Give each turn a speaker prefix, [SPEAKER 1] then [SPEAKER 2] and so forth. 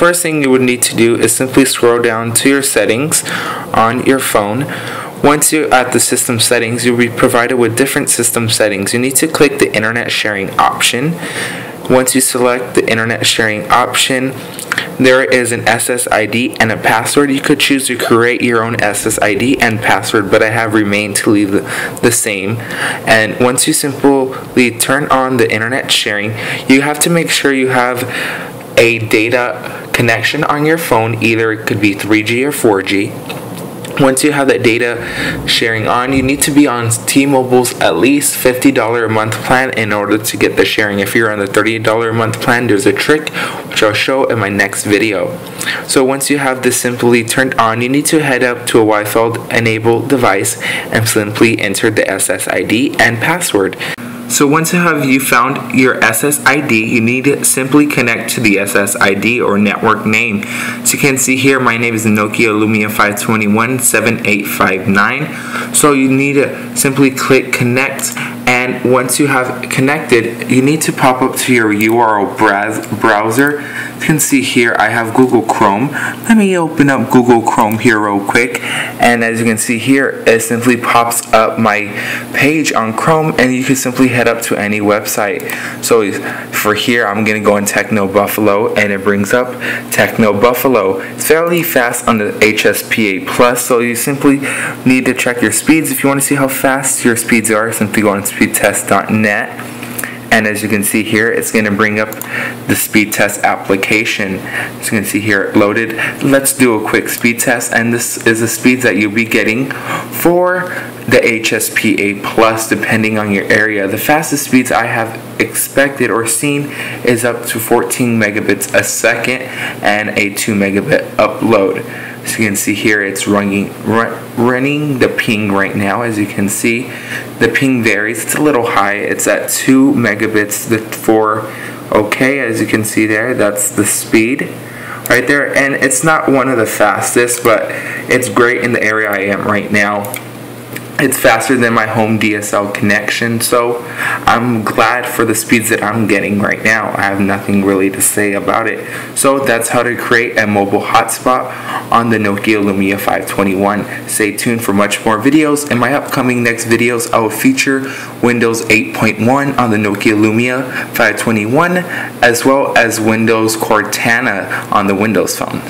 [SPEAKER 1] First thing you would need to do is simply scroll down to your settings on your phone. Once you're at the system settings, you'll be provided with different system settings. You need to click the internet sharing option. Once you select the internet sharing option, there is an SSID and a password. You could choose to create your own SSID and password, but I have remained to leave the, same. And once you simply turn on the internet sharing, you have to make sure you have a data connection on your phone. Either it could be 3G or 4G once you have that data sharing on, you need to be on T-Mobile's at least $50 a month plan in order to get the sharing. If you're on the $38 a month plan, there's a trick which I'll show in my next video. So once you have this simply turned on, you need to head up to a Wi-Fi enabled device and simply enter the SSID and password. So once you have you found your SSID, you need to simply connect to the SSID or network name. So you can see here, my name is Nokia Lumia 521 7859. So you need to simply click connect and once you have connected, you need to pop up to your URL browser. You can see here I have Google Chrome. Let me open up Google Chrome here real quick. And as you can see here, it simply pops up my page on Chrome and you can simply head up to any website. So for here, I'm to go in Techno Buffalo and it brings up Techno Buffalo. It's fairly fast on the HSPA Plus, so you simply need to check your speeds. If you want to see how fast your speeds are, simply go on speedtest.net and as you can see here it's going to bring up the speed test application. As you can see here loaded. Let's do a quick speed test. And this is the speeds that you'll be getting for the HSPA plus depending on your area. The fastest speeds I have expected or seen is up to 14 megabits a second and a 2 megabit upload as you can see here it's running running the ping right now. As you can see the ping varies. It's a little high. It's at 2 megabits for okay as you can see there that's the speed right there. And it's not one of the fastest but it's great in the area I am right now it's faster than my home DSL connection so I'm glad for the speeds that I'm getting right now. I have nothing really to say about it. So that's how to create a mobile hotspot on the Nokia Lumia 521 stay tuned for much more videos in my upcoming next videos I will feature Windows 8.1 on the Nokia Lumia 521 as well as Windows Cortana on the Windows phone